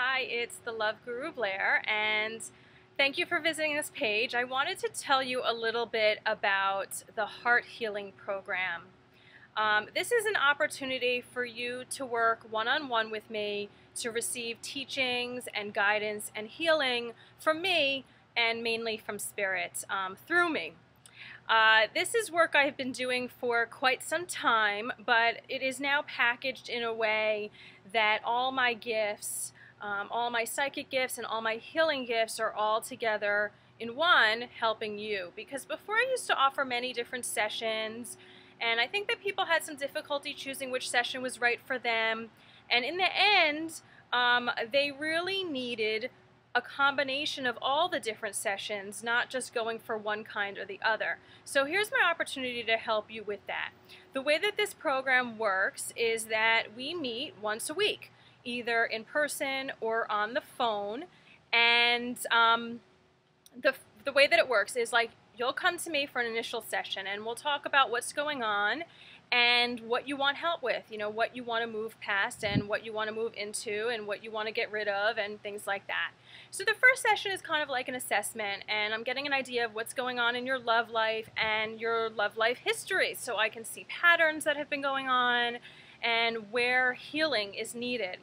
Hi, it's the Love Guru Blair, and thank you for visiting this page. I wanted to tell you a little bit about the Heart Healing Program. Um, this is an opportunity for you to work one on one with me to receive teachings and guidance and healing from me and mainly from Spirit um, through me. Uh, this is work I've been doing for quite some time, but it is now packaged in a way that all my gifts, um, all my psychic gifts and all my healing gifts are all together in one helping you. Because before I used to offer many different sessions, and I think that people had some difficulty choosing which session was right for them. And in the end, um, they really needed a combination of all the different sessions, not just going for one kind or the other. So here's my opportunity to help you with that. The way that this program works is that we meet once a week, either in person or on the phone. And um, the, the way that it works is like you'll come to me for an initial session and we'll talk about what's going on and what you want help with, you know, what you want to move past and what you want to move into and what you want to get rid of and things like that. So the first session is kind of like an assessment and I'm getting an idea of what's going on in your love life and your love life history so I can see patterns that have been going on and where healing is needed.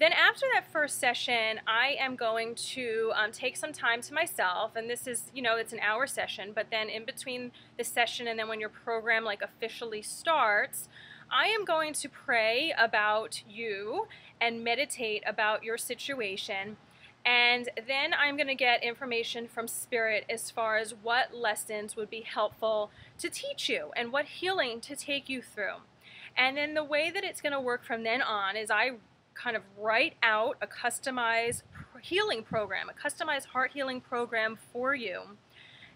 Then after that first session, I am going to um, take some time to myself, and this is, you know, it's an hour session, but then in between the session and then when your program like officially starts, I am going to pray about you and meditate about your situation. And then I'm going to get information from Spirit as far as what lessons would be helpful to teach you and what healing to take you through. And then the way that it's going to work from then on is I kind of write out a customized healing program, a customized heart healing program for you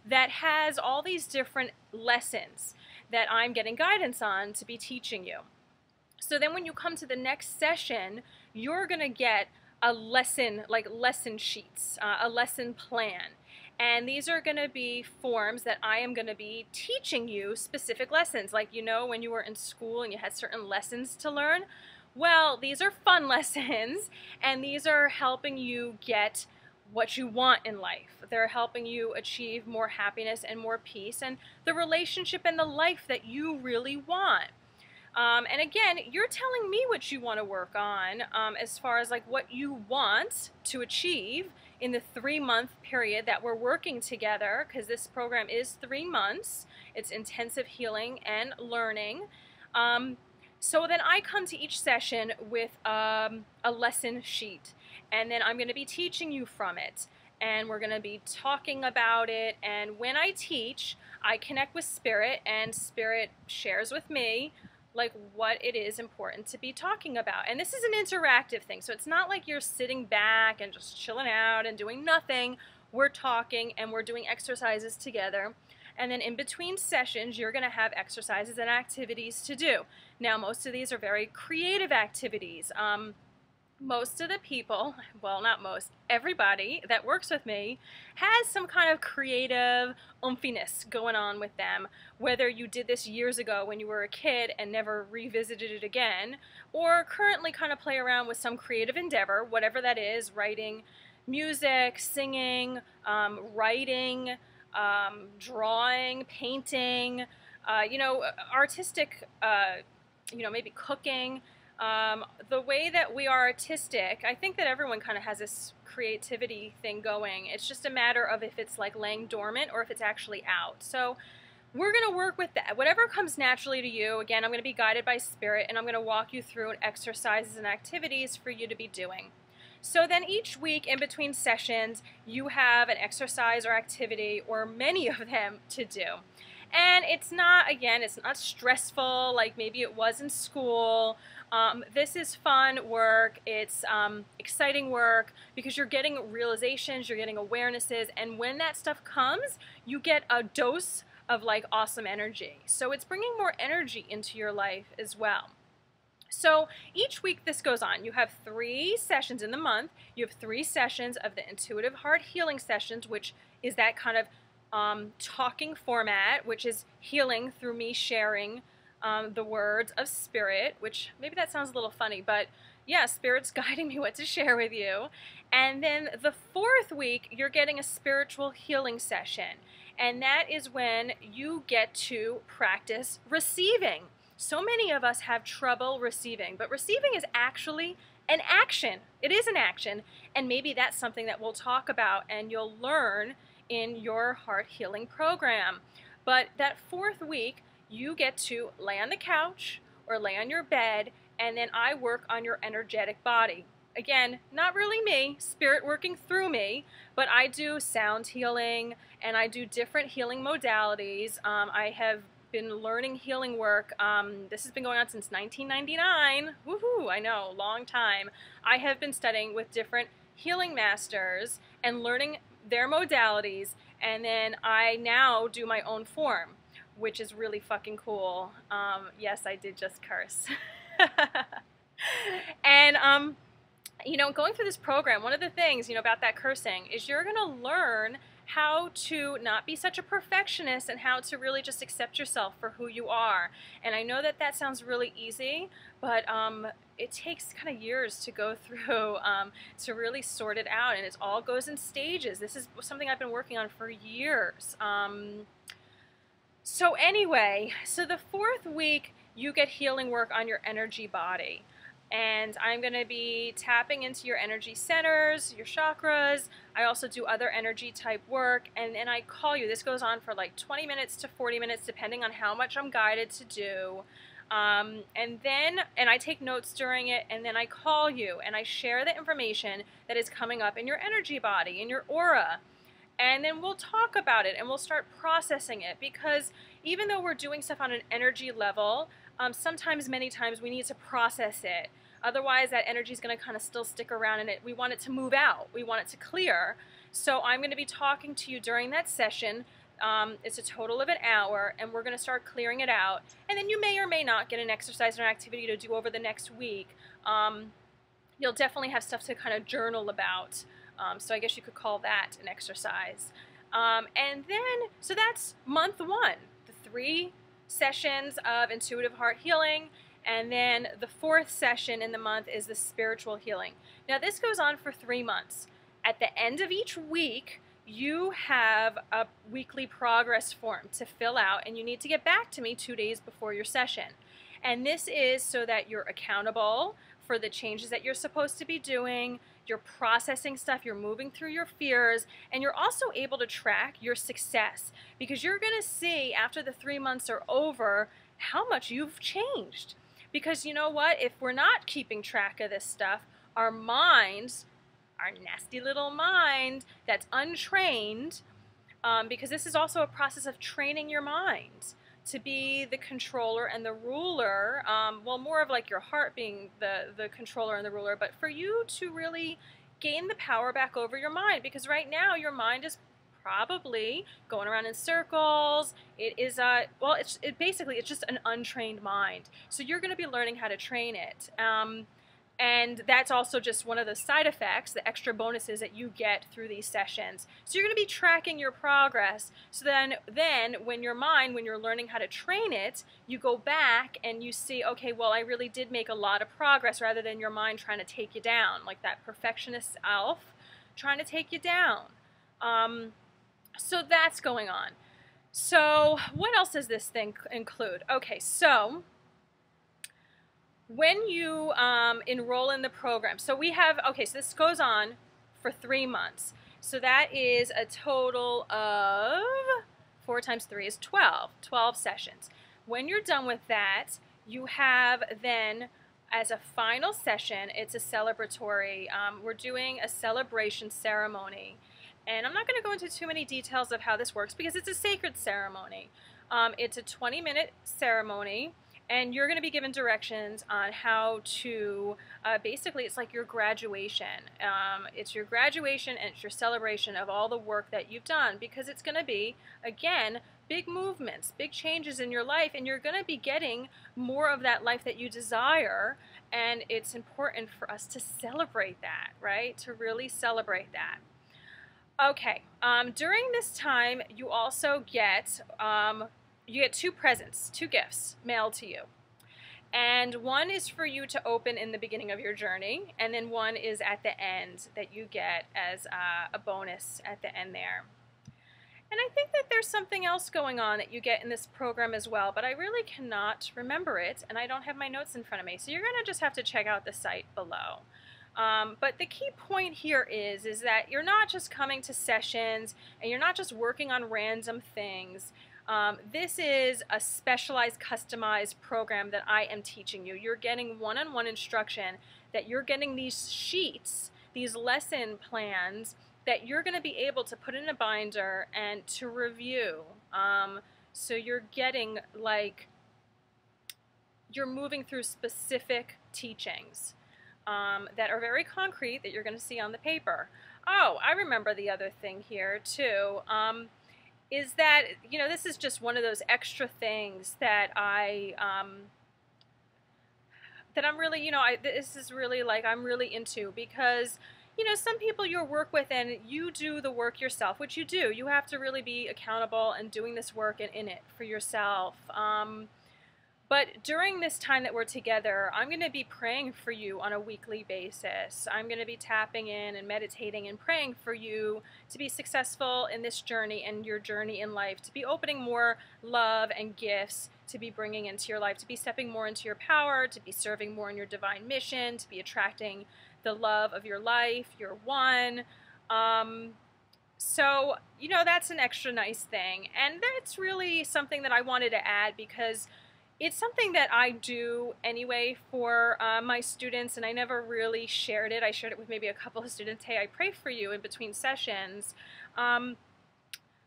that has all these different lessons that I'm getting guidance on to be teaching you. So then when you come to the next session, you're going to get a lesson, like lesson sheets, uh, a lesson plan. And these are going to be forms that I am going to be teaching you specific lessons. Like, you know, when you were in school and you had certain lessons to learn, well, these are fun lessons, and these are helping you get what you want in life. They're helping you achieve more happiness and more peace and the relationship and the life that you really want. Um, and again, you're telling me what you want to work on um, as far as like what you want to achieve in the three month period that we're working together because this program is three months. It's intensive healing and learning. Um, so then I come to each session with um, a lesson sheet, and then I'm going to be teaching you from it. And we're going to be talking about it. And when I teach, I connect with Spirit, and Spirit shares with me like what it is important to be talking about. And this is an interactive thing. So it's not like you're sitting back and just chilling out and doing nothing. We're talking and we're doing exercises together. And then in between sessions, you're going to have exercises and activities to do. Now, most of these are very creative activities. Um, most of the people, well, not most, everybody that works with me has some kind of creative umphiness going on with them. Whether you did this years ago when you were a kid and never revisited it again, or currently kind of play around with some creative endeavor, whatever that is, writing music, singing, um, writing, um, drawing, painting, uh, you know, artistic, uh, you know, maybe cooking. Um, the way that we are artistic, I think that everyone kind of has this creativity thing going. It's just a matter of if it's like laying dormant or if it's actually out. So we're going to work with that. Whatever comes naturally to you, again, I'm going to be guided by spirit and I'm going to walk you through exercises and activities for you to be doing. So then each week in between sessions, you have an exercise or activity or many of them to do. And it's not, again, it's not stressful like maybe it was in school. Um, this is fun work. It's um, exciting work because you're getting realizations, you're getting awarenesses, and when that stuff comes, you get a dose of like awesome energy. So it's bringing more energy into your life as well. So each week this goes on. You have three sessions in the month. You have three sessions of the intuitive heart healing sessions, which is that kind of um, talking format, which is healing through me sharing um, the words of spirit, which maybe that sounds a little funny, but yeah, Spirit's guiding me what to share with you. And then the fourth week, you're getting a spiritual healing session. And that is when you get to practice receiving. So many of us have trouble receiving, but receiving is actually an action. It is an action. And maybe that's something that we'll talk about and you'll learn in your heart healing program. But that fourth week, you get to lay on the couch or lay on your bed, and then I work on your energetic body. Again, not really me, spirit working through me, but I do sound healing and I do different healing modalities. Um, I have been learning healing work. Um, this has been going on since 1999. Woohoo, I know, long time. I have been studying with different healing masters and learning their modalities, and then I now do my own form, which is really fucking cool. Um, yes, I did just curse. and um, you know, going through this program, one of the things, you know, about that cursing is you're going to learn how to not be such a perfectionist and how to really just accept yourself for who you are. And I know that that sounds really easy, but um, it takes kind of years to go through um, to really sort it out. And it all goes in stages. This is something I've been working on for years. Um, so, anyway, so the fourth week, you get healing work on your energy body and I'm going to be tapping into your energy centers, your chakras. I also do other energy type work, and then I call you. This goes on for like 20 minutes to 40 minutes, depending on how much I'm guided to do. Um, and then, and I take notes during it, and then I call you and I share the information that is coming up in your energy body, in your aura. And then we'll talk about it and we'll start processing it because even though we're doing stuff on an energy level, um, sometimes, many times, we need to process it. Otherwise, that energy is going to kind of still stick around and it, we want it to move out. We want it to clear. So I'm going to be talking to you during that session. Um, it's a total of an hour, and we're going to start clearing it out. And then you may or may not get an exercise or an activity to do over the next week. Um, you'll definitely have stuff to kind of journal about. Um, so I guess you could call that an exercise. Um, and then, so that's month one, the three sessions of intuitive heart healing. And then the fourth session in the month is the spiritual healing. Now, this goes on for three months. At the end of each week, you have a weekly progress form to fill out, and you need to get back to me two days before your session. And this is so that you're accountable for the changes that you're supposed to be doing, you're processing stuff, you're moving through your fears, and you're also able to track your success because you're going to see after the three months are over how much you've changed. Because you know what? If we're not keeping track of this stuff, our minds, our nasty little mind that's untrained, um, because this is also a process of training your mind to be the controller and the ruler. Um, well, more of like your heart being the, the controller and the ruler, but for you to really gain the power back over your mind because right now your mind is probably going around in circles. It is a well, it's it basically it's just an untrained mind. So you're going to be learning how to train it. Um, and that's also just one of the side effects, the extra bonuses that you get through these sessions. So you're going to be tracking your progress. So then, then when your mind, when you're learning how to train it, you go back and you see, okay, well, I really did make a lot of progress rather than your mind trying to take you down, like that perfectionist elf trying to take you down. Um, so that's going on. So what else does this thing include? Okay, so when you um, enroll in the program, so we have, okay, so this goes on for three months. So that is a total of four times three is 12, 12 sessions. When you're done with that, you have then as a final session, it's a celebratory, um, we're doing a celebration ceremony. And I'm not going to go into too many details of how this works because it's a sacred ceremony. Um, it's a 20 minute ceremony and you're going to be given directions on how to uh, basically it's like your graduation. Um, it's your graduation and it's your celebration of all the work that you've done because it's going to be again big movements big changes in your life and you're going to be getting more of that life that you desire and it's important for us to celebrate that right? To really celebrate that Okay, um, during this time, you also get um, you get two presents, two gifts mailed to you. And one is for you to open in the beginning of your journey, and then one is at the end that you get as uh, a bonus at the end there. And I think that there's something else going on that you get in this program as well, but I really cannot remember it, and I don't have my notes in front of me. So you're going to just have to check out the site below. Um, but the key point here is, is that you're not just coming to sessions and you're not just working on random things. Um, this is a specialized, customized program that I am teaching you. You're getting one-on-one -on -one instruction, that you're getting these sheets, these lesson plans, that you're going to be able to put in a binder and to review. Um, so you're getting like, you're moving through specific teachings um, that are very concrete that you're going to see on the paper. Oh, I remember the other thing here too. Um, is that, you know, this is just one of those extra things that I, um, that I'm really, you know, I, this is really like I'm really into because you know, some people you work with and you do the work yourself, which you do. You have to really be accountable and doing this work and in it for yourself. Um, but during this time that we're together, I'm going to be praying for you on a weekly basis. I'm going to be tapping in and meditating and praying for you to be successful in this journey and your journey in life, to be opening more love and gifts to be bringing into your life, to be stepping more into your power, to be serving more in your divine mission, to be attracting the love of your life, your one. Um, so, you know, that's an extra nice thing. And that's really something that I wanted to add because it's something that I do anyway for uh, my students, and I never really shared it. I shared it with maybe a couple of students. Hey, I pray for you in between sessions. Um,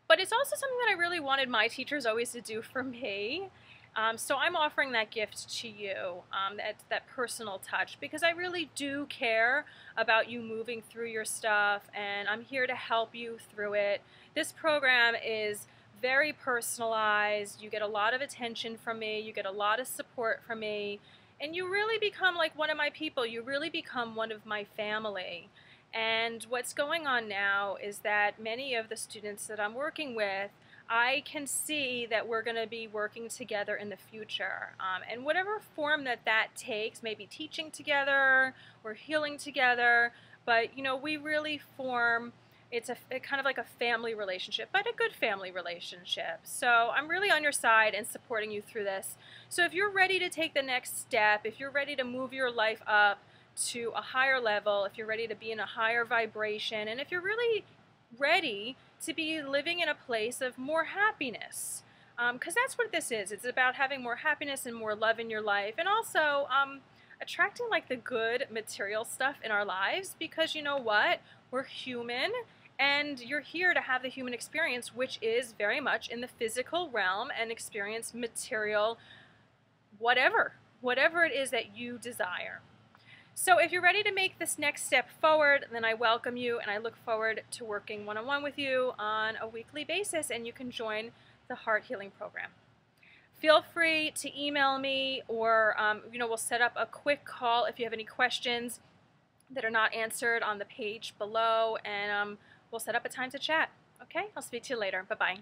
but it's also something that I really wanted my teachers always to do for me. Um, so I'm offering that gift to you, um, that, that personal touch, because I really do care about you moving through your stuff, and I'm here to help you through it. This program is very personalized. You get a lot of attention from me. You get a lot of support from me. And you really become like one of my people. You really become one of my family. And what's going on now is that many of the students that I'm working with I can see that we're going to be working together in the future. Um, and whatever form that that takes, maybe teaching together or healing together, but you know, we really form it's a, a, kind of like a family relationship, but a good family relationship. So I'm really on your side and supporting you through this. So if you're ready to take the next step, if you're ready to move your life up to a higher level, if you're ready to be in a higher vibration, and if you're really ready to be living in a place of more happiness. Because um, that's what this is. It's about having more happiness and more love in your life, and also um, attracting like the good material stuff in our lives. Because you know what? We're human, and you're here to have the human experience, which is very much in the physical realm and experience material, whatever, whatever it is that you desire. So if you're ready to make this next step forward, then I welcome you and I look forward to working one-on-one -on -one with you on a weekly basis and you can join the Heart Healing Program. Feel free to email me or um, you know we'll set up a quick call if you have any questions that are not answered on the page below and um, we'll set up a time to chat. Okay, I'll speak to you later. Bye-bye.